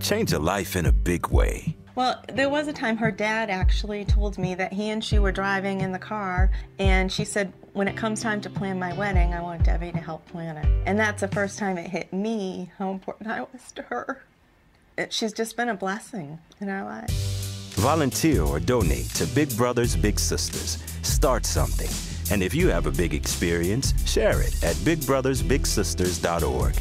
change a life in a big way. Well, there was a time her dad actually told me that he and she were driving in the car, and she said, When it comes time to plan my wedding, I want Debbie to help plan it. And that's the first time it hit me how important I was to her. It, she's just been a blessing in our lives. Volunteer or donate to Big Brothers Big Sisters. Start something. And if you have a big experience, share it at bigbrothersbigsisters.org.